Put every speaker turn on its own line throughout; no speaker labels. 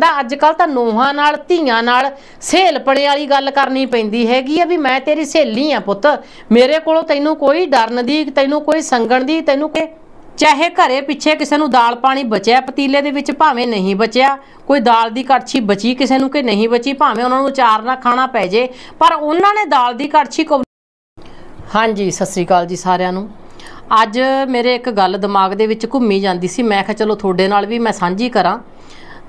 ਜਾਂਦਾ। ਅੱਜ ਕੱਲ ਤਾਂ ਨੋਹਾਂ ਨਾਲ, ਧੀਆਂ ਨਾਲ ਸਹੇਲਪਣੇ ਵਾਲੀ ਗੱਲ ਕਰਨੀ ਪੈਂਦੀ ਹੈਗੀ ਆ ਵੀ ਮੈਂ ਤੇਰੀ ਸਹੇਲੀ ਆ ਪੁੱਤ। ਮੇਰੇ ਕੋਲੋਂ ਤੈਨੂੰ ਕੋਈ ਡਰਨ ਦੀ, ਤੈਨੂੰ ਕੋਈ ਸੰਗਣ ਦੀ, ਤੈਨੂੰ ਕੋਈ ਚਾਹੇ ਘਰੇ ਪਿੱਛੇ ਕਿਸੇ ਨੂੰ ਦਾਲ ਪਾਣੀ ਬਚਿਆ, ਪਤੀਲੇ ਦੇ ਵਿੱਚ ਭਾਵੇਂ ਨਹੀਂ ਬਚਿਆ, ਕੋਈ ਦਾਲ ਦੀ ਕੜਛੀ ਬਚੀ ਕਿਸੇ ਨੂੰ ਕਿ ਨਹੀਂ ਬਚੀ, ਭਾਵੇਂ ਉਹਨਾਂ ਨੂੰ ਅਚਾਰ ਨਾਲ ਖਾਣਾ ਪੈ ਜੇ, ਪਰ ਉਹਨਾਂ ਨੇ ਦਾਲ ਦੀ ਕੜਛੀ ਹਾਂਜੀ, ਸਤਿ ਸ੍ਰੀ ਅਕਾਲ ਜੀ ਸਾਰਿਆਂ ਨੂੰ। ਅੱਜ ਮੇਰੇ ਇੱਕ ਗੱਲ ਦਿਮਾਗ ਦੇ ਵਿੱਚ ਘੁੰਮੀ ਜਾਂਦੀ ਸੀ, ਮੈਂ ਕਿਹਾ ਚਲੋ ਤੁਹਾਡੇ ਨਾਲ ਵੀ ਮੈਂ ਸਾਂਝੀ ਕਰਾਂ।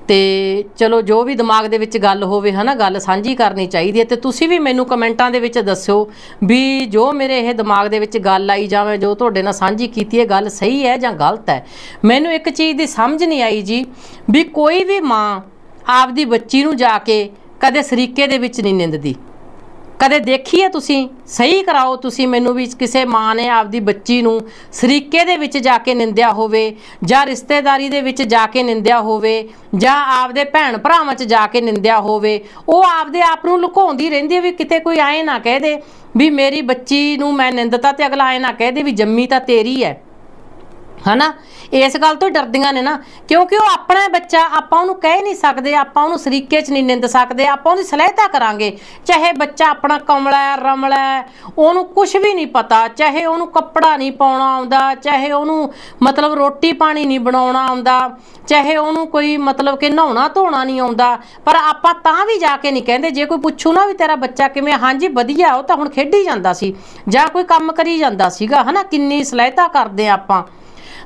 ਤੇ ਚਲੋ, ਜੋ ਵੀ ਦਿਮਾਗ ਦੇ ਵਿੱਚ ਗੱਲ ਹੋਵੇ, ਹਨਾ, ਗੱਲ ਸਾਂਝੀ ਕਰਨੀ ਚਾਹੀਦੀ ਹੈ, ਤੇ ਤੁਸੀਂ ਵੀ ਮੈਨੂੰ ਕਮੈਂਟਾਂ ਦੇ ਵਿੱਚ ਦੱਸਿਓ ਵੀ ਜੋ ਮੇਰੇ ਇਹ ਦਿਮਾਗ ਦੇ ਵਿੱਚ ਗੱਲ ਆਈ ਜਾਵੇ ਜੋ ਤੁਹਾਡੇ ਨਾਲ ਸਾਂਝੀ ਕੀਤੀ ਹੈ, ਗੱਲ ਸਹੀ ਹੈ ਜਾਂ ਗਲਤ ਹੈ। ਮੈਨੂੰ ਇੱਕ ਚੀਜ਼ ਦੀ ਸਮਝ ਨਹੀਂ ਆਈ ਜੀ ਵੀ ਕੋਈ ਵੀ ਮਾਂ ਆਪਦੀ ਬੱਚੀ ਨੂੰ ਜਾ ਕੇ ਕਦੇ ਸਰੀਕੇ ਦੇ ਵਿੱਚ ਨਹੀਂ ਨਿੰਦਦੀ। ਕਦੇ ਦੇਖੀ ਹੈ ਤੁਸੀਂ? ਸਹੀ ਕਰਾਓ ਤੁਸੀਂ ਮੈਨੂੰ ਵੀ ਕਿਸੇ ਮਾਂ ਨੇ ਆਪਦੀ ਬੱਚੀ ਨੂੰ ਸਰੀਕੇ ਦੇ ਵਿੱਚ ਜਾ ਕੇ ਨਿੰਦਿਆ ਹੋਵੇ, ਜਾਂ ਰਿਸ਼ਤੇਦਾਰੀ ਦੇ ਵਿੱਚ ਜਾ ਕੇ ਨਿੰਦਿਆ ਹੋਵੇ, ਜਾਂ ਆਪਦੇ ਭੈਣ ਭਰਾਵਾਂ 'ਚ ਜਾ ਕੇ ਨਿੰਦਿਆ ਹੋਵੇ, ਉਹ ਆਪਦੇ ਆਪ ਨੂੰ ਲੁਕਾਉਂਦੀ ਰਹਿੰਦੀ ਹੈ ਵੀ ਕਿਤੇ ਕੋਈ ਆਏ ਨਾ ਕਹਿ ਦੇ ਵੀ ਮੇਰੀ ਬੱਚੀ ਨੂੰ ਮੈਂ ਨਿੰਦਤਾ ਤੇ ਅਗਲਾ ਆਏ ਨਾ ਕਹਿ ਦੇ ਵੀ ਜੰਮੀ ਤਾਂ ਤੇਰੀ ਹੈ। ਹਨਾ? ਇਸ ਗੱਲ ਤੋਂ ਡਰਦੀਆਂ ਨੇ ਨਾ, ਕਿਉਂਕਿ ਉਹ ਆਪਣਾ ਬੱਚਾ, ਆਪਾਂ ਉਹਨੂੰ ਕਹਿ ਨਹੀਂ ਸਕਦੇ, ਆਪਾਂ ਉਹਨੂੰ ਸਰੀਕੇ 'ਚ ਨਹੀਂ ਨਿੰਦ ਸਕਦੇ, ਆਪਾਂ ਉਹਦੀ ਸਲਾਹਤਾ ਕਰਾਂਗੇ। ਚਾਹੇ ਬੱਚਾ ਆਪਣਾ ਕਮਲਾ ਰਮਲਾ ਉਹਨੂੰ ਕੁਝ ਵੀ ਨਹੀਂ ਪਤਾ, ਚਾਹੇ ਉਹਨੂੰ ਕੱਪੜਾ ਨਹੀਂ ਪਾਉਣਾ ਆਉਂਦਾ, ਚਾਹੇ ਉਹਨੂੰ ਮਤਲਬ ਰੋਟੀ ਪਾਣੀ ਨਹੀਂ ਬਣਾਉਣਾ ਆਉਂਦਾ, ਚਾਹੇ ਉਹਨੂੰ ਕੋਈ ਮਤਲਬ ਕਿ ਨਹਾਉਣਾ ਧੋਣਾ ਨਹੀਂ ਆਉਂਦਾ, ਪਰ ਆਪਾਂ ਤਾਂ ਵੀ ਜਾ ਕੇ ਨਹੀਂ ਕਹਿੰਦੇ, ਜੇ ਕੋਈ ਪੁੱਛੂ ਨਾ ਵੀ ਤੇਰਾ ਬੱਚਾ ਕਿਵੇਂ ਹਾਂਜੀ ਵਧੀਆ, ਉਹ ਤਾਂ ਹੁਣ ਖੇਡੀ ਜਾਂਦਾ ਸੀ, ਜਾਂ ਕੋਈ ਕੰਮ ਕਰੀ ਜਾਂਦਾ ਸੀਗਾ, ਹਨਾ? ਕਿੰਨੀ ਸਲਾਹਤਾ ਕਰਦੇ ਆ ਆਪਾਂ।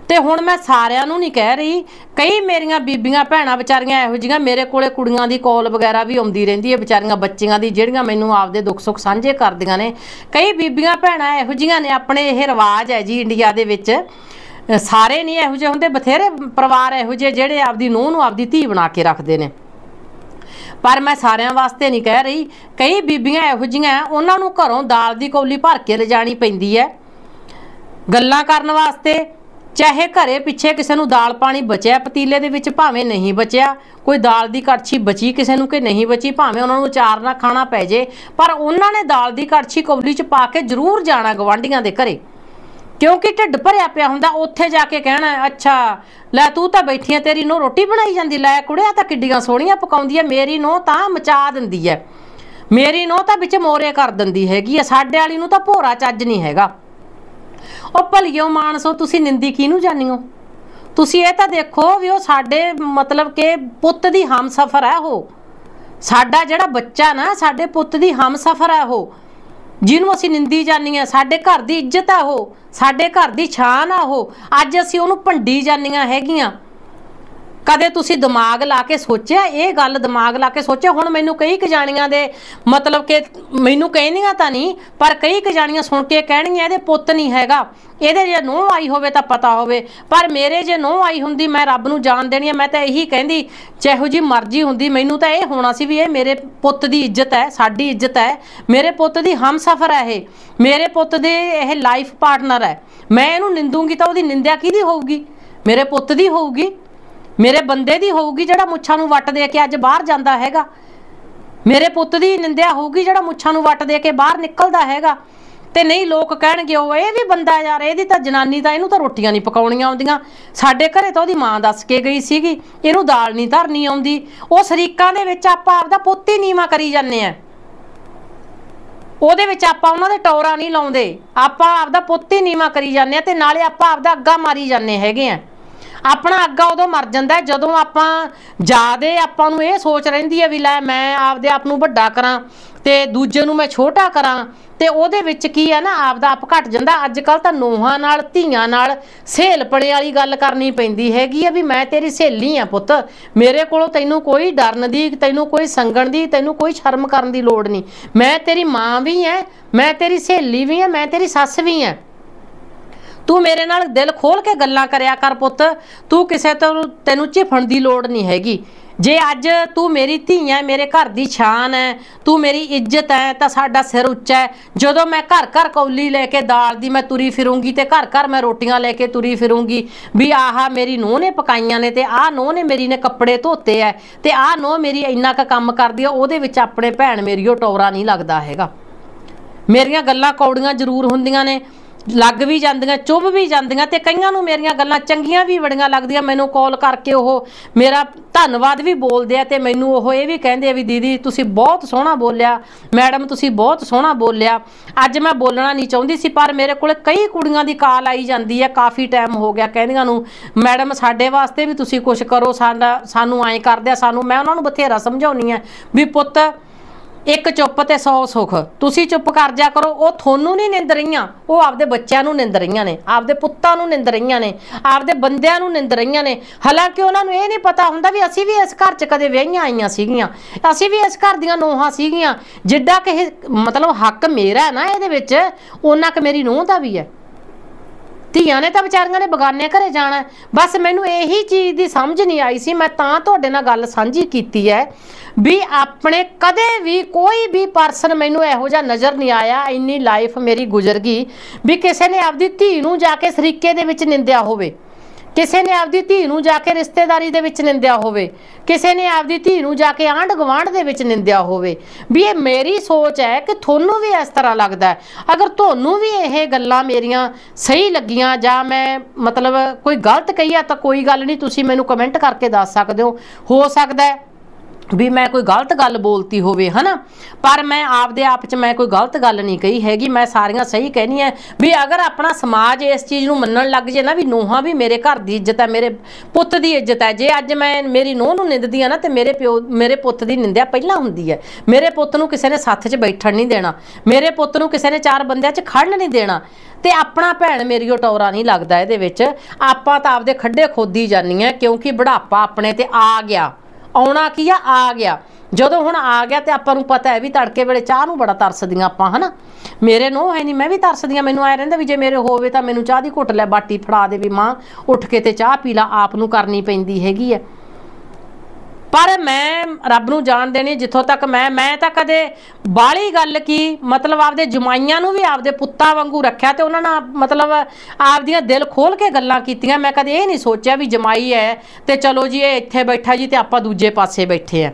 ਤੇ ਹੁਣ ਮੈਂ ਸਾਰਿਆਂ ਨੂੰ ਨਹੀਂ ਕਹਿ ਰਹੀ, ਕਈ ਮੇਰੀਆਂ ਬੀਬੀਆਂ ਭੈਣਾਂ ਵਿਚਾਰੀਆਂ ਇਹੋ ਜਿਹੀਆਂ, ਮੇਰੇ ਕੋਲੇ ਕੁੜੀਆਂ ਦੀ ਕਾਲ ਵਗੈਰਾ ਵੀ ਆਉਂਦੀ ਰਹਿੰਦੀ ਹੈ, ਵਿਚਾਰੀਆਂ ਬੱਚੀਆਂ ਦੀ, ਜਿਹੜੀਆਂ ਮੈਨੂੰ ਆਪਦੇ ਦੁੱਖ ਸੁੱਖ ਸਾਂਝੇ ਕਰਦੀਆਂ ਨੇ। ਕਈ ਬੀਬੀਆਂ ਭੈਣਾਂ ਇਹੋ ਜਿਹੀਆਂ ਨੇ, ਆਪਣੇ ਇਹ ਰਿਵਾਜ ਹੈ ਜੀ ਇੰਡੀਆ ਦੇ ਵਿੱਚ, ਸਾਰੇ ਨਹੀਂ ਇਹੋ ਜਿਹੇ ਹੁੰਦੇ, ਬਥੇਰੇ ਪਰਿਵਾਰ ਇਹੋ ਜਿਹੇ ਜਿਹੜੇ ਆਪਦੀ ਨੂੰਹ ਨੂੰ ਆਪਦੀ ਧੀ ਬਣਾ ਕੇ ਰੱਖਦੇ ਨੇ। ਪਰ ਮੈਂ ਸਾਰਿਆਂ ਵਾਸਤੇ ਨਹੀਂ ਕਹਿ ਰਹੀ, ਕਈ ਬੀਬੀਆਂ ਇਹੋ ਜਿਹੀਆਂ, ਉਹਨਾਂ ਨੂੰ ਘਰੋਂ ਦਾਲ ਦੀ ਕੌਲੀ ਭਰ ਕੇ ਲਿਜਾਣੀ ਪੈਂਦੀ ਹੈ। ਗੱਲਾਂ ਕਰਨ ਵਾਸਤੇ ਚਾਹੇ ਘਰੇ ਪਿੱਛੇ ਕਿਸੇ ਨੂੰ ਦਾਲ ਪਾਣੀ ਬਚਿਆ, ਪਤੀਲੇ ਦੇ ਵਿੱਚ ਭਾਵੇਂ ਨਹੀਂ ਬਚਿਆ, ਕੋਈ ਦਾਲ ਦੀ ਕੜਛੀ ਬਚੀ ਕਿਸੇ ਨੂੰ ਕਿ ਨਹੀਂ ਬਚੀ, ਭਾਵੇਂ ਉਹਨਾਂ ਨੂੰ ਚਾਰ ਨਾ ਖਾਣਾ ਪੈ ਜੇ, ਪਰ ਉਹਨਾਂ ਨੇ ਦਾਲ ਦੀ ਕੜਛੀ ਕੌਲੀ 'ਚ ਪਾ ਕੇ ਜ਼ਰੂਰ ਜਾਣਾ ਗਵਾਂਢੀਆਂ ਦੇ ਘਰੇ। ਕਿਉਂਕਿ ਢਿੱਡ ਭਰਿਆ ਪਿਆ ਹੁੰਦਾ, ਉੱਥੇ ਜਾ ਕੇ ਕਹਿਣਾ, ਅੱਛਾ, ਲੈ ਤੂੰ ਤਾਂ ਬੈਠੀ ਆ, ਤੇਰੀ ਨੋ ਰੋਟੀ ਬਣਾਈ ਜਾਂਦੀ, ਲੈ ਕੁੜਿਆ ਤਾਂ ਕਿੱਡੀਆਂ ਸੋਹਣੀਆਂ ਪਕਾਉਂਦੀ ਐ, ਮੇਰੀ ਨੋ ਤਾਂ ਮਚਾ ਦਿੰਦੀ ਐ। ਮੇਰੀ ਨੋ ਤਾਂ ਵਿੱਚ ਮੋਰੇ ਕਰ ਦਿੰਦੀ ਹੈਗੀ ਐ, ਸਾਡੇ ਵਾਲੀ ਨੂੰ ਤਾਂ ਭੋਰਾ ਚੱਜ ਨਹੀਂ ਹੈਗਾ। ਉਹ ਭਲਿਓ ਮਾਨਸੋ, ਤੁਸੀਂ ਨਿੰਦੀ ਕਿਹਨੂੰ ਜਾਣੀਓ? ਤੁਸੀਂ ਇਹ ਤਾਂ ਦੇਖੋ ਵੀ ਉਹ ਸਾਡੇ, ਮਤਲਬ ਕਿ ਪੁੱਤ ਦੀ ਹਮਸਫਰ ਹੈ ਉਹ। ਸਾਡਾ ਜਿਹੜਾ ਬੱਚਾ ਨਾ, ਸਾਡੇ ਪੁੱਤ ਦੀ ਹਮਸਫਰ ਹੈ ਉਹ। ਜਿਹਨੂੰ ਅਸੀਂ ਨਿੰਦੀ ਜਾਂਦੀਆਂ ਸਾਡੇ ਘਰ ਦੀ ਇੱਜ਼ਤ ਆ ਉਹ। ਸਾਡੇ ਘਰ ਦੀ ਛਾਨ ਆ ਉਹ। ਅੱਜ ਅਸੀਂ ਉਹਨੂੰ ਭੰਡੀ ਜਾਂਦੀਆਂ ਹੈਗੀਆਂ। ਕਦੇ ਤੁਸੀਂ ਦਿਮਾਗ ਲਾ ਕੇ ਸੋਚਿਆ? ਇਹ ਗੱਲ ਦਿਮਾਗ ਲਾ ਕੇ ਸੋਚਿਆ? ਹੁਣ ਮੈਨੂੰ ਕਈ ਕਜਾਣੀਆਂ ਦੇ ਮਤਲਬ ਕਿ ਮੈਨੂੰ ਕਹਿੰਦੀਆਂ ਤਾਂ ਨਹੀਂ, ਪਰ ਕਈ ਕਜਾਣੀਆਂ ਸੁਣ ਕੇ ਕਹਿਣਗੀਆਂ, ਇਹਦੇ ਪੁੱਤ ਨਹੀਂ ਹੈਗਾ। ਇਹਦੇ ਜੇ ਨੋਹ ਆਈ ਹੋਵੇ ਤਾਂ ਪਤਾ ਹੋਵੇ। ਪਰ ਮੇਰੇ ਜੇ ਨੋਹ ਆਈ ਹੁੰਦੀ, ਮੈਂ ਰੱਬ ਨੂੰ ਜਾਣ ਦੇਣੀ ਆ, ਮੈਂ ਤਾਂ ਇਹੀ ਕਹਿੰਦੀ ਚਾਹੋ ਜੀ ਮਰਜ਼ੀ ਹੁੰਦੀ, ਮੈਨੂੰ ਤਾਂ ਇਹ ਹੋਣਾ ਸੀ ਵੀ ਇਹ ਮੇਰੇ ਪੁੱਤ ਦੀ ਇੱਜ਼ਤ ਹੈ, ਸਾਡੀ ਇੱਜ਼ਤ ਹੈ। ਮੇਰੇ ਪੁੱਤ ਦੀ ਹਮਸਫਰ ਹੈ ਇਹ। ਮੇਰੇ ਪੁੱਤ ਦੇ ਇਹ ਲਾਈਫ ਪਾਰਟਨਰ ਹੈ। ਮੈਂ ਇਹਨੂੰ ਨਿੰਦੂਗੀ ਤਾਂ ਉਹਦੀ ਨਿੰਦਿਆ ਕਿਹਦੀ ਹੋਊਗੀ? ਮੇਰੇ ਪੁੱਤ ਦੀ ਹੋਊਗੀ। ਮੇਰੇ ਬੰਦੇ ਦੀ ਹੋਊਗੀ ਜਿਹੜਾ ਮੁੱਛਾਂ ਨੂੰ ਵੱਟ ਦੇ ਕੇ ਅੱਜ ਬਾਹਰ ਜਾਂਦਾ ਹੈਗਾ। ਮੇਰੇ ਪੁੱਤ ਦੀ ਨਿੰਦਿਆ ਹੋਊਗੀ ਜਿਹੜਾ ਮੁੱਛਾਂ ਨੂੰ ਵੱਟ ਦੇ ਕੇ ਬਾਹਰ ਨਿਕਲਦਾ ਹੈਗਾ। ਤੇ ਨਹੀਂ ਲੋਕ ਕਹਿਣਗੇ ਉਹ ਇਹ ਵੀ ਬੰਦਾ ਯਾਰ, ਇਹਦੀ ਤਾਂ ਜਨਾਨੀ ਤਾਂ ਇਹਨੂੰ ਤਾਂ ਰੋਟੀਆਂ ਨਹੀਂ ਪਕਾਉਣੀਆਂ ਆਉਂਦੀਆਂ। ਸਾਡੇ ਘਰੇ ਤਾਂ ਉਹਦੀ ਮਾਂ ਦੱਸ ਕੇ ਗਈ ਸੀਗੀ, ਇਹਨੂੰ ਦਾਲ ਨਹੀਂ ਧਰਨੀ ਆਉਂਦੀ। ਉਹ ਸ਼ਰੀਕਾਂ ਦੇ ਵਿੱਚ ਆਪਾਂ ਆਪਦਾ ਪੁੱਤ ਹੀ ਨੀਵਾ ਕਰੀ ਜਾਂਦੇ ਆ। ਉਹਦੇ ਵਿੱਚ ਆਪਾਂ ਉਹਨਾਂ ਦੇ ਟੌਰਾ ਨਹੀਂ ਲਾਉਂਦੇ। ਆਪਾਂ ਆਪਦਾ ਪੁੱਤ ਹੀ ਨੀਵਾ ਕਰੀ ਜਾਂਦੇ ਆ ਤੇ ਨਾਲੇ ਆਪਾਂ ਆਪਦਾ ਅੱਗਾ ਮਾਰੀ ਜਾਂਦੇ ਹੈਗੇ ਆ। ਆਪਣਾ ਅੱਗਾ ਉਦੋਂ ਮਰ ਜਾਂਦਾ ਜਦੋਂ ਆਪਾਂ ਜਿਆਦੇ ਆਪਾਂ ਨੂੰ ਇਹ ਸੋਚ ਰਹਿੰਦੀ ਹੈ ਵੀ ਲੈ ਮੈਂ ਆਪਦੇ ਆਪ ਨੂੰ ਵੱਡਾ ਕਰਾਂ ਤੇ ਦੂਜੇ ਨੂੰ ਮੈਂ ਛੋਟਾ ਕਰਾਂ ਤੇ ਉਹਦੇ ਵਿੱਚ ਕੀ ਹੈ ਨਾ, ਆਪਦਾ ਆਪ ਘਟ ਜਾਂਦਾ। ਅੱਜ ਕੱਲ ਤਾਂ ਨੋਹਾਂ ਨਾਲ, ਧੀਆਂ ਨਾਲ ਸਹੇਲਪਣੇ ਵਾਲੀ ਗੱਲ ਕਰਨੀ ਪੈਂਦੀ ਹੈਗੀ ਆ ਵੀ ਮੈਂ ਤੇਰੀ ਸਹੇਲੀ ਆ ਪੁੱਤ। ਮੇਰੇ ਕੋਲੋਂ ਤੈਨੂੰ ਕੋਈ ਡਰਨ ਦੀ, ਤੈਨੂੰ ਕੋਈ ਸੰਗਣ ਦੀ, ਤੈਨੂੰ ਕੋਈ ਸ਼ਰਮ ਕਰਨ ਦੀ ਲੋੜ ਨਹੀਂ। ਮੈਂ ਤੇਰੀ ਮਾਂ ਵੀ ਐ, ਮੈਂ ਤੇਰੀ ਸਹੇਲੀ ਵੀ ਐ, ਮੈਂ ਤੇਰੀ ਸੱਸ ਵੀ ਐ। ਤੂੰ ਮੇਰੇ ਨਾਲ ਦਿਲ ਖੋਲ ਕੇ ਗੱਲਾਂ ਕਰਿਆ ਕਰ ਪੁੱਤ। ਤੂੰ ਕਿਸੇ ਤੋਂ ਤੈਨੂੰ ਝਿਫਣ ਦੀ ਲੋੜ ਨਹੀਂ ਹੈਗੀ। ਜੇ ਅੱਜ ਤੂੰ ਮੇਰੀ ਧੀ ਹੈ, ਮੇਰੇ ਘਰ ਦੀ ਸ਼ਾਨ ਹੈ, ਤੂੰ ਮੇਰੀ ਇੱਜ਼ਤ ਹੈ, ਤਾਂ ਸਾਡਾ ਸਿਰ ਉੱਚਾ ਹੈ। ਜਦੋਂ ਮੈਂ ਘਰ ਘਰ ਕੌਲੀ ਲੈ ਕੇ ਦਾਲ ਦੀ ਮੈਂ ਤੁਰੀ ਫਿਰੂੰਗੀ ਤੇ ਘਰ ਘਰ ਮੈਂ ਰੋਟੀਆਂ ਲੈ ਕੇ ਤੁਰੀ ਫਿਰੂੰਗੀ ਵੀ ਆਹਾ ਮੇਰੀ ਨੂੰਹ ਨੇ ਪਕਾਈਆਂ ਨੇ ਤੇ ਆਹ ਨੂੰਹ ਨੇ ਮੇਰੀ ਨੇ ਕੱਪੜੇ ਧੋਤੇ ਐ ਤੇ ਆਹ ਨੂੰਹ ਮੇਰੀ ਇੰਨਾ ਕ ਕੰਮ ਕਰਦੀ ਆ ਉਹਦੇ ਵਿੱਚ ਆਪਣੇ ਭੈਣ ਮੇਰੀ ਉਹ ਟੌਰਾ ਨਹੀਂ ਲੱਗਦਾ ਹੈਗਾ। ਮੇਰੀਆਂ ਗੱਲਾਂ ਕੌੜੀਆਂ ਜ਼ਰੂਰ ਹੁੰਦੀਆਂ ਨੇ। ਲੱਗ ਵੀ ਜਾਂਦੀਆਂ, ਚੁੱਭ ਵੀ ਜਾਂਦੀਆਂ ਤੇ ਕਈਆਂ ਨੂੰ ਮੇਰੀਆਂ ਗੱਲਾਂ ਚੰਗੀਆਂ ਵੀ ਬੜੀਆਂ ਲੱਗਦੀਆਂ। ਮੈਨੂੰ ਕਾਲ ਕਰਕੇ ਉਹ ਮੇਰਾ ਧੰਨਵਾਦ ਵੀ ਬੋਲਦੇ ਆ ਤੇ ਮੈਨੂੰ ਉਹ ਇਹ ਵੀ ਕਹਿੰਦੇ ਆ ਵੀ ਦੀਦੀ ਤੁਸੀਂ ਬਹੁਤ ਸੋਹਣਾ ਬੋਲਿਆ, ਮੈਡਮ ਤੁਸੀਂ ਬਹੁਤ ਸੋਹਣਾ ਬੋਲਿਆ। ਅੱਜ ਮੈਂ ਬੋਲਣਾ ਨਹੀਂ ਚਾਹੁੰਦੀ ਸੀ, ਪਰ ਮੇਰੇ ਕੋਲ ਕਈ ਕੁੜੀਆਂ ਦੀ ਕਾਲ ਆਈ ਜਾਂਦੀ ਹੈ, ਕਾਫੀ ਟਾਈਮ ਹੋ ਗਿਆ ਕਹਿੰਦੀਆਂ ਨੂੰ, ਮੈਡਮ, ਸਾਡੇ ਵਾਸਤੇ ਵੀ ਤੁਸੀਂ ਕੁਝ ਕਰੋ, ਸਾਡਾ, ਸਾਨੂੰ ਐਂ ਕਰਦੇ ਆ, ਸਾਨੂੰ, ਮੈਂ ਉਹਨਾਂ ਨੂੰ ਬਥੇਰਾ ਸਮਝਾਉਣੀ ਆ ਵੀ ਪੁੱਤ ਇੱਕ ਚੁੱਪ ਤੇ 100 ਸੁਖ। ਤੁਸੀਂ ਚੁੱਪ ਕਰ ਜਾ ਕਰੋ, ਉਹ ਤੁਹਾਨੂੰ ਨਹੀਂ ਨਿੰਦ ਰਹੀਆਂ। ਉਹ ਆਪਦੇ ਬੱਚਿਆਂ ਨੂੰ ਨਿੰਦ ਰਹੀਆਂ ਨੇ, ਆਪਦੇ ਪੁੱਤਾਂ ਨੂੰ ਨਿੰਦ ਰਹੀਆਂ ਨੇ, ਆਪਦੇ ਬੰਦਿਆਂ ਨੂੰ ਨਿੰਦ ਰਹੀਆਂ ਨੇ। ਹਾਲਾਂਕਿ ਉਹਨਾਂ ਨੂੰ ਇਹ ਨਹੀਂ ਪਤਾ ਹੁੰਦਾ ਵੀ ਅਸੀਂ ਵੀ ਇਸ ਘਰ 'ਚ ਕਦੇ ਵਿਆਹੀਆਂ ਆਈਆਂ ਸੀਗੀਆਂ। ਅਸੀਂ ਵੀ ਇਸ ਘਰ ਦੀਆਂ ਨੋਹਾਂ ਸੀਗੀਆਂ। ਜਿੱਡਾ ਕਿ ਇਹ ਮਤਲਬ ਹੱਕ ਮੇਰਾ ਹੈ ਨਾ ਇਹਦੇ ਵਿੱਚ ਉਹਨਾਂ ਕਿ ਮੇਰੀ ਨੂੰਹ ਦਾ ਵੀ ਹੈ। ਧੀਆਂ ਨੇ ਤਾਂ ਵਿਚਾਰੀਆਂ ਨੇ ਬਗਾਨੇ ਘਰੇ ਜਾਣਾ। ਬਸ ਮੈਨੂੰ ਇਹੀ ਚੀਜ਼ ਦੀ ਸਮਝ ਨਹੀਂ ਆਈ ਸੀ। ਮੈਂ ਤਾਂ ਤੁਹਾਡੇ ਨਾਲ ਗੱਲ ਸਾਂਝੀ ਕੀਤੀ ਹੈ ਵੀ ਆਪਣੇ ਕਦੇ ਵੀ ਕੋਈ ਵੀ ਪਰਸਨ ਮੈਨੂੰ ਇਹੋ ਜਿਹਾ ਨਜ਼ਰ ਨਹੀਂ ਆਇਆ, ਇੰਨੀ ਲਾਈਫ ਮੇਰੀ ਗੁਜ਼ਰ ਗਈ ਵੀ ਕਿਸੇ ਨੇ ਆਪਦੀ ਧੀ ਨੂੰ ਜਾ ਕੇ ਸਰੀਕੇ ਦੇ ਵਿੱਚ ਨਿੰਦਿਆ ਹੋਵੇ। ਕਿਸੇ ਨੇ ਆਪਦੀ ਧੀ ਨੂੰ ਜਾ ਕੇ ਰਿਸ਼ਤੇਦਾਰੀ ਦੇ ਵਿੱਚ ਨਿੰਦਿਆ ਹੋਵੇ, ਕਿਸੇ ਨੇ ਆਪਦੀ ਧੀ ਨੂੰ ਜਾ ਕੇ ਆਂਢ ਗੁਆਂਢ ਦੇ ਵਿੱਚ ਨਿੰਦਿਆ ਹੋਵੇ, ਵੀ ਇਹ ਮੇਰੀ ਸੋਚ ਹੈ ਕਿ ਤੁਹਾਨੂੰ ਵੀ ਇਸ ਤਰ੍ਹਾਂ ਲੱਗਦਾ ਹੈ। ਅਗਰ ਤੁਹਾਨੂੰ ਵੀ ਇਹ ਗੱਲਾਂ ਮੇਰੀਆਂ ਸਹੀ ਲੱਗੀਆਂ ਜਾਂ ਮੈਂ ਮਤਲਬ ਕੋਈ ਗਲਤ ਕਹੀ ਆ ਤਾਂ ਕੋਈ ਗੱਲ ਨਹੀਂ, ਤੁਸੀਂ ਮੈਨੂੰ ਕਮੈਂਟ ਕਰਕੇ ਦੱਸ ਸਕਦੇ ਹੋ। ਹੋ ਸਕਦਾ ਹੈ ਵੀ ਮੈਂ ਕੋਈ ਗਲਤ ਗੱਲ ਬੋਲਤੀ ਹੋਵੇ, ਹਨਾ? ਪਰ ਮੈਂ ਆਪਦੇ ਆਪ 'ਚ ਮੈਂ ਕੋਈ ਗਲਤ ਗੱਲ ਨਹੀਂ ਕਹੀ ਹੈਗੀ। ਮੈਂ ਸਾਰੀਆਂ ਸਹੀ ਕਹਿਨੀ ਹੈ ਵੀ ਅਗਰ ਆਪਣਾ ਸਮਾਜ ਇਸ ਚੀਜ਼ ਨੂੰ ਮੰਨਣ ਲੱਗ ਜੇ ਨਾ ਵੀ ਨੂੰਹਾਂ ਵੀ ਮੇਰੇ ਘਰ ਦੀ ਇੱਜ਼ਤ ਹੈ ਮੇਰੇ ਪੁੱਤ ਦੀ ਇੱਜ਼ਤ ਹੈ ਜੇ ਅੱਜ ਮੈਂ ਮੇਰੀ ਨੂੰਹ ਨੂੰ ਨਿੰਦਦੀ ਆ ਨਾ ਤੇ ਮੇਰੇ ਪਿਓ, ਮੇਰੇ ਪੁੱਤ ਦੀ ਨਿੰਦਿਆ ਪਹਿਲਾਂ ਹੁੰਦੀ ਹੈ ਮੇਰੇ ਪੁੱਤ ਨੂੰ ਕਿਸੇ ਨੇ ਸੱਥ 'ਚ ਬੈਠਣ ਨਹੀਂ ਦੇਣਾ। ਮੇਰੇ ਪੁੱਤ ਨੂੰ ਕਿਸੇ ਨੇ ਚਾਰ ਬੰਦਿਆਂ 'ਚ ਖੜਨ ਨਹੀਂ ਦੇਣਾ। ਤੇ ਆਪਣਾ ਭੈਣ ਮੇਰੀ ਉਹ ਟੌਰਾ ਨਹੀਂ ਲੱਗਦਾ ਇਹਦੇ ਵਿੱਚ। ਆਪਾਂ ਤਾਂ ਆਪਦੇ ਖੱਡੇ ਖੋਦੀ ਜਾਨੀ ਹੈ ਕਿਉਂਕਿ ਬੁਢਾਪਾ ਆਪਣੇ ਤੇ ਆ ਗਿਆ। ਆਉਣਾ ਕੀ ਆ? ਆ ਗਿਆ। ਜਦੋਂ ਹੁਣ ਆ ਗਿਆ ਤੇ ਆਪਾਂ ਨੂੰ ਪਤਾ ਹੈ ਵੀ ਤੜਕੇ ਵੇਲੇ ਚਾਹ ਨੂੰ ਬੜਾ ਤਰਸਦੀਆਂ ਆਪਾਂ, ਹਨਾ? ਮੇਰੇ ਨੂੰ ਹੈ ਨਹੀਂ ਮੈਂ ਵੀ ਤਰਸਦੀਆਂ, ਮੈਨੂੰ ਆਏ ਰਹਿੰਦਾ ਵੀ ਜੇ ਮੇਰੇ ਹੋਵੇ ਤਾਂ ਮੈਨੂੰ ਚਾਹ ਦੀ ਘੁੱਟ ਲੈ, ਬਾਟੀ ਫੜਾ ਦੇ ਵੀ ਮਾਂ, ਉੱਠ ਕੇ ਤੇ ਚਾਹ ਪੀ ਲਾ, ਆਪ ਨੂੰ ਕਰਨੀ ਪੈਂਦੀ ਹੈਗੀ ਹੈ ਪਰ ਮੈਂ ਰੱਬ ਨੂੰ ਜਾਣ ਦੇਣੀ ਜਿੱਥੋਂ ਤੱਕ ਮੈਂ ਮੈਂ ਤਾਂ ਕਦੇ ਬਾਲੀ ਗੱਲ ਕੀ, ਮਤਲਬ ਆਪਦੇ ਜਮਾਈਆਂ ਨੂੰ ਵੀ ਆਪਦੇ ਪੁੱਤਾਂ ਵਾਂਗੂ ਰੱਖਿਆ ਤੇ ਉਹਨਾਂ ਨਾਲ ਮਤਲਬ ਆਪਦੀਆਂ ਦਿਲ ਖੋਲ ਕੇ ਗੱਲਾਂ ਕੀਤੀਆਂ। ਮੈਂ ਕਦੇ ਇਹ ਨਹੀਂ ਸੋਚਿਆ ਵੀ ਜਮਾਈ ਹੈ ਤੇ ਚਲੋ ਜੀ, ਇਹ ਇੱਥੇ ਬੈਠਾ ਜੀ ਤੇ ਆਪਾਂ ਦੂਜੇ ਪਾਸੇ ਬੈਠੇ ਆ।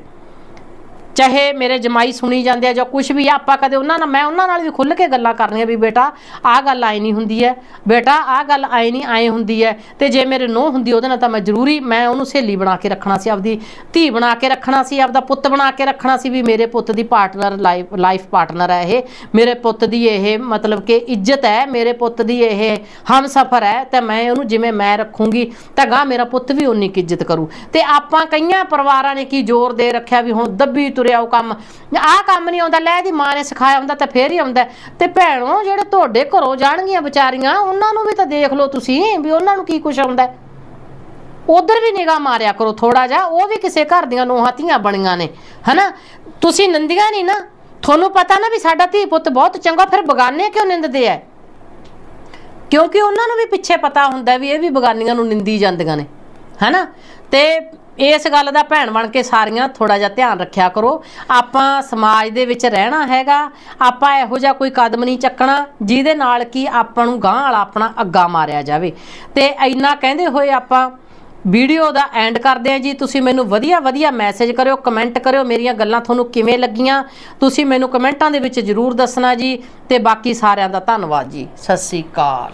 ਚਾਹੇ ਮੇਰੇ ਜਮਾਈ ਸੁਣੀ ਜਾਂਦੇ ਆ ਜਾਂ ਕੁਝ ਵੀ ਆ, ਆਪਾਂ ਕਦੇ ਉਹਨਾਂ ਨਾਲ ਮੈਂ ਉਹਨਾਂ ਨਾਲ ਵੀ ਖੁੱਲ ਕੇ ਗੱਲਾਂ ਕਰਨੀਆਂ ਵੀ ਬੇਟਾ ਆਹ ਗੱਲ ਆਈ ਨਹੀਂ ਹੁੰਦੀ ਹੈ। ਬੇਟਾ ਆਹ ਗੱਲ ਆਈ ਨਹੀਂ ਆਏ ਹੁੰਦੀ ਹੈ। ਤੇ ਜੇ ਮੇਰੇ ਨੋਹ ਹੁੰਦੀ ਉਹਦੇ ਨਾਲ ਤਾਂ ਮੈਂ ਜ਼ਰੂਰੀ ਮੈਂ ਉਹਨੂੰ ਸਹੇਲੀ ਬਣਾ ਕੇ ਰੱਖਣਾ ਸੀ ਆਪਦੀ ਧੀ ਬਣਾ ਕੇ ਰੱਖਣਾ ਸੀ ਆਪਦਾ ਪੁੱਤ ਬਣਾ ਕੇ ਰੱਖਣਾ ਸੀ ਵੀ ਮੇਰੇ ਪੁੱਤ ਦੀ ਪਾਰਟਨਰ ਲਾਈਫ ਲਾਈਫ ਪਾਰਟਨਰ ਹੈ ਇਹ। ਮੇਰੇ ਪੁੱਤ ਦੀ ਇਹ ਮਤਲਬ ਕਿ ਇੱਜ਼ਤ ਹੈ ਮੇਰੇ ਪੁੱਤ ਦੀ ਇਹ ਹਮਸਫਰ ਹੈ ਤੇ ਮੈਂ ਉਹਨੂੰ ਜਿਵੇਂ ਮੈਂ ਰੱਖੂੰਗੀ ਤਾਂ ਗਾਂ ਮੇਰਾ ਪੁੱਤ ਵੀ ਉਨੀ ਕੁ ਇੱਜ਼ਤ ਕਰੂ। ਤੇ ਆਪਾਂ ਕਈਆਂ ਪਰਿਵਾਰਾਂ ਨੇ ਕੀ ਜ਼ੋਰ ਦੇ ਰੱਖਿਆ ਵੀ ਹੁਣ ਦੱਬੀ ਤੁਰਿਆ ਉਹ ਕੰਮ। ਆਹ ਕੰਮ ਨਹੀਂ ਆਉਂਦਾ, ਲੈ ਇਹਦੀ ਮਾਂ ਨੇ ਸਿਖਾਇਆ ਹੁੰਦਾ ਤਾਂ ਫੇਰ ਹੀ ਆਉਂਦਾ। ਤੇ ਭੈਣੋ, ਜਿਹੜੇ ਤੁਹਾਡੇ ਘਰੋਂ ਜਾਣਗੀਆਂ ਵਿਚਾਰੀਆਂ, ਉਹਨਾਂ ਨੂੰ ਵੀ ਤਾਂ ਦੇਖ ਲਓ ਤੁਸੀਂ ਵੀ ਉਹਨਾਂ ਨੂੰ ਕੀ ਕੁਛ ਆਉਂਦਾ। ਉਧਰ ਵੀ ਨਿਗਾਹ ਮਾਰਿਆ ਕਰੋ ਥੋੜਾ ਜਿਹਾ, ਉਹ ਵੀ ਕਿਸੇ ਘਰ ਦੀਆਂ ਨੂੰਹਾਂ ਧੀਆਂ ਬਣੀਆਂ ਨੇ, ਹਨਾ? ਤੁਸੀਂ ਨੰਦੀਆਂ ਨਹੀਂ ਨਾ। ਤੁਹਾਨੂੰ ਪਤਾ ਨਾ ਵੀ ਸਾਡਾ ਧੀ ਪੁੱਤ ਬਹੁਤ ਚੰਗਾ, ਫਿਰ ਬਗਾਨੇ ਕਿਉਂ ਨਿੰਦਦੇ ਆ ਕਿਉਂਕਿ ਉਹਨਾਂ ਨੂੰ ਵੀ ਪਿੱਛੇ ਪਤਾ ਹੁੰਦਾ ਵੀ ਇਹ ਵੀ ਬਗਾਨੀਆਂ ਨੂੰ ਨਿੰਦੀ ਜਾਂਦੀਆਂ ਨੇ, ਹਨਾ? ਤੇ ਇਸ ਗੱਲ ਦਾ ਭੈਣ ਬਣ ਕੇ ਸਾਰੀਆਂ ਥੋੜਾ ਜਿਹਾ ਧਿਆਨ ਰੱਖਿਆ ਕਰੋ। ਆਪਾਂ ਸਮਾਜ ਦੇ ਵਿੱਚ ਰਹਿਣਾ ਹੈਗਾ, ਆਪਾਂ ਇਹੋ ਜਿਹਾ ਕੋਈ ਕਦਮ ਨਹੀਂ ਚੱਕਣਾ ਜਿਹਦੇ ਨਾਲ ਕਿ ਆਪਾਂ ਨੂੰ ਗਾਂਹ ਵਾਲਾ ਆਪਣਾ ਅੱਗਾ ਮਾਰਿਆ ਜਾਵੇ। ਤੇ ਇੰਨਾ ਕਹਿੰਦੇ ਹੋਏ ਆਪਾਂ ਵੀਡੀਓ ਦਾ ਐਂਡ ਕਰਦੇ ਆ ਜੀ। ਤੁਸੀਂ ਮੈਨੂੰ ਵਧੀਆ ਵਧੀਆ ਮੈਸੇਜ ਕਰਿਓ ਕਮੈਂਟ ਕਰਿਓ, ਮੇਰੀਆਂ ਗੱਲਾਂ ਤੁਹਾਨੂੰ ਕਿਵੇਂ ਲੱਗੀਆਂ? ਤੁਸੀਂ ਮੈਨੂੰ ਕਮੈਂਟਾਂ ਦੇ ਵਿੱਚ ਜਰੂਰ ਦੱਸਣਾ ਜੀ। ਤੇ ਬਾਕੀ ਸਾਰਿਆਂ ਦਾ ਧੰਨਵਾਦ ਜੀ। ਸਤਿ ਸ੍ਰੀ ਅਕਾਲ।